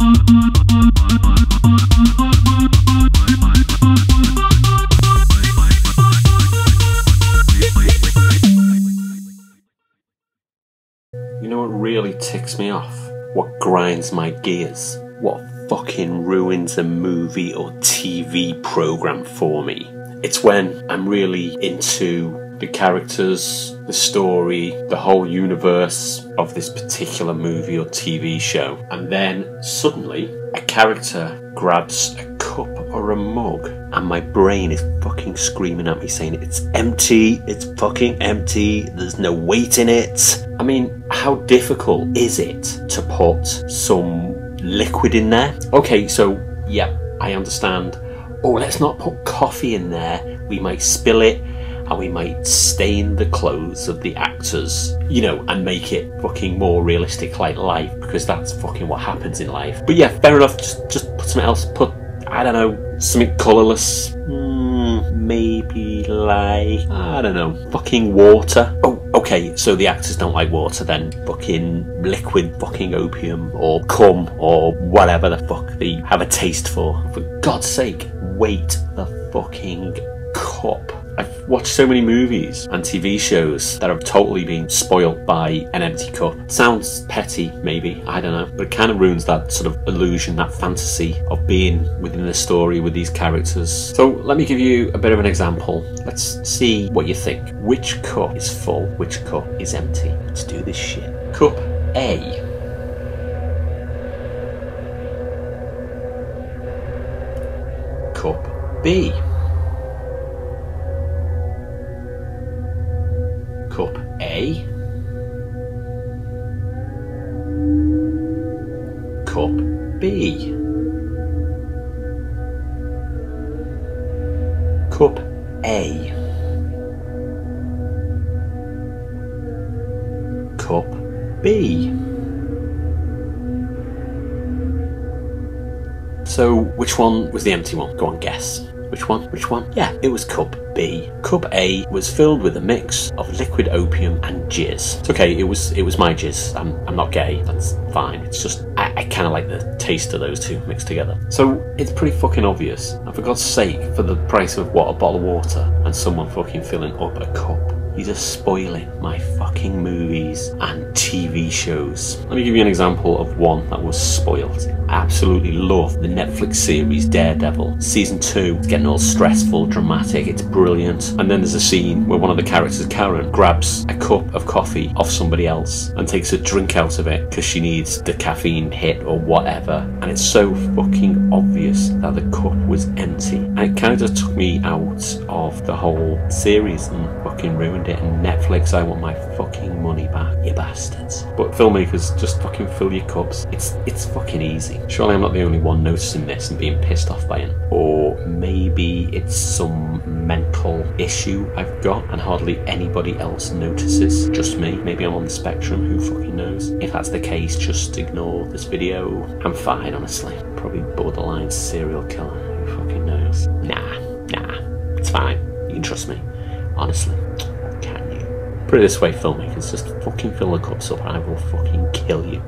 You know what really ticks me off? What grinds my gears? What fucking ruins a movie or TV program for me? It's when I'm really into the characters, the story, the whole universe of this particular movie or TV show, and then suddenly a character grabs a cup or a mug, and my brain is fucking screaming at me saying it's empty, it's fucking empty, there's no weight in it. I mean, how difficult is it to put some liquid in there? Okay, so yeah, I understand. Oh, let's not put coffee in there, we might spill it and we might stain the clothes of the actors, you know, and make it fucking more realistic like life because that's fucking what happens in life. But yeah, fair enough. Just just put something else. Put I don't know something colourless. Mm, maybe like I don't know, fucking water. Oh, okay. So the actors don't like water then. Fucking liquid, fucking opium or cum or whatever the fuck they have a taste for. For God's sake, weight the fucking cup. I've watched so many movies and TV shows that have totally been spoilt by an empty cup. Sounds petty, maybe, I don't know, but it kind of ruins that sort of illusion, that fantasy of being within the story with these characters. So let me give you a bit of an example. Let's see what you think. Which cup is full? Which cup is empty? Let's do this shit. Cup A. Cup B. A. Cup B. Cup A. Cup B. So, which one was the empty one? Go on, guess. Which one? Which one? Yeah, it was cup B. Cup A was filled with a mix of liquid opium and jizz. It's okay, it was it was my jizz. I'm, I'm not gay, that's fine. It's just I, I kinda like the taste of those two mixed together. So it's pretty fucking obvious. And for God's sake, for the price of what a bottle of water and someone fucking filling up a cup. These are spoiling my fucking movies and TV shows. Let me give you an example of one that was spoiled. I absolutely love the Netflix series Daredevil. Season 2, it's getting all stressful, dramatic, it's brilliant. And then there's a scene where one of the characters, Karen, grabs a cup of coffee off somebody else and takes a drink out of it because she needs the caffeine hit or whatever. And it's so fucking obvious that the cup was empty. And it kind of took me out of the whole series and fucking ruined it. And Netflix, I want my fucking money back, you bastards. But filmmakers, just fucking fill your cups. It's it's fucking easy. Surely I'm not the only one noticing this and being pissed off by it. Or maybe it's some mental issue I've got and hardly anybody else notices. Just me. Maybe I'm on the spectrum, who fucking knows? If that's the case, just ignore this video. I'm fine, honestly. Probably borderline serial killer, who fucking knows? Nah, nah. It's fine. You can trust me. Honestly. Put it this way, filmmakers, just fucking fill the cups up and I will fucking kill you.